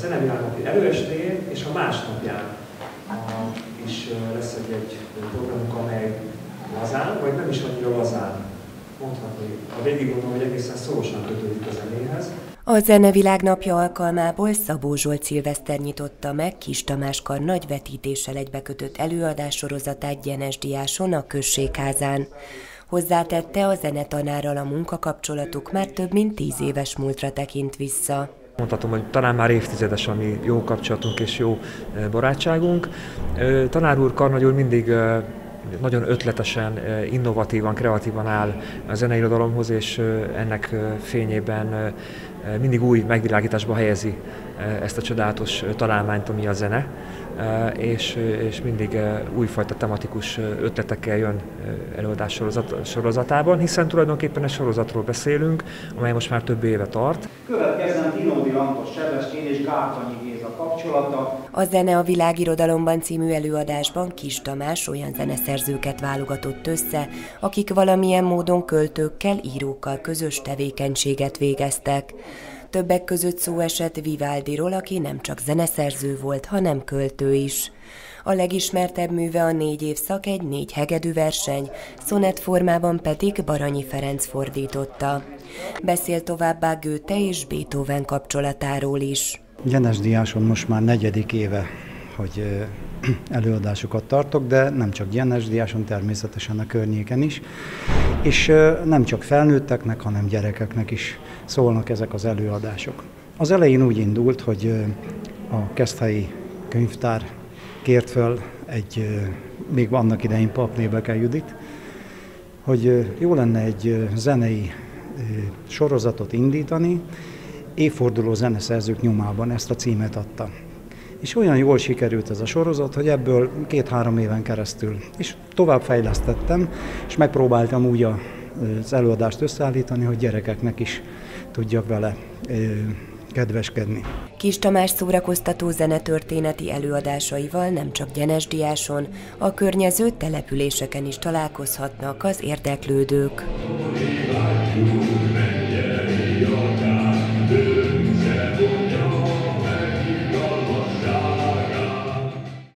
zenevilágnapi előestéjén és a másnapján is lesz egy, egy programunk, amely lazán, vagy nem is annyira lazán mondhatni. A végig gondolom, hogy egészen szorosan kötődik a zenéhez. A Zenevilág alkalmából Szabó Zsolt Szilveszter nyitotta meg Kis Tamás kar nagy vetítéssel egybekötött előadássorozatát Gyenes Diáson a Községházán. Hozzátette a zenetanárral a munkakapcsolatuk már több mint tíz éves múltra tekint vissza. Mondhatom, hogy talán már évtizedes a mi jó kapcsolatunk és jó barátságunk. Tanár úr, Karnagy úr mindig nagyon ötletesen, innovatívan, kreatívan áll a zeneirodalomhoz, és ennek fényében mindig új megvilágításba helyezi ezt a csodálatos találmányt, ami a zene, és, és mindig újfajta tematikus ötletekkel jön előadás sorozat, sorozatában, hiszen tulajdonképpen egy sorozatról beszélünk, amely most már több éve tart. Következzen Dinódi Lantos Sebestyén és Gártanyi Géza kapcsolata. A Zene a világirodalomban című előadásban Kis Tamás olyan zeneszerzőket válogatott össze, akik valamilyen módon költőkkel, írókkal közös tevékenységet végeztek. Többek között szó esett Vivaldiról, aki nem csak zeneszerző volt, hanem költő is. A legismertebb műve a négy évszak egy négy hegedű verseny, szonett formában pedig Baranyi Ferenc fordította. Beszél továbbá Goethe és Beethoven kapcsolatáról is. Gyenes Diáson most már negyedik éve, hogy előadásokat tartok, de nem csak Gyenes Diáson, természetesen a környéken is. És nem csak felnőtteknek, hanem gyerekeknek is szólnak ezek az előadások. Az elején úgy indult, hogy a Keszthelyi könyvtár kért föl egy, még annak idején papnébe Judit, hogy jó lenne egy zenei sorozatot indítani, évforduló zeneszerzők nyomában ezt a címet adta. És olyan jól sikerült ez a sorozat, hogy ebből két-három éven keresztül is tovább fejlesztettem, és megpróbáltam úgy az előadást összeállítani, hogy gyerekeknek is tudjak vele kedveskedni. Kis Tamás szórakoztató zenetörténeti előadásaival nem csak Gyenesdiáson, a környező településeken is találkozhatnak az érdeklődők.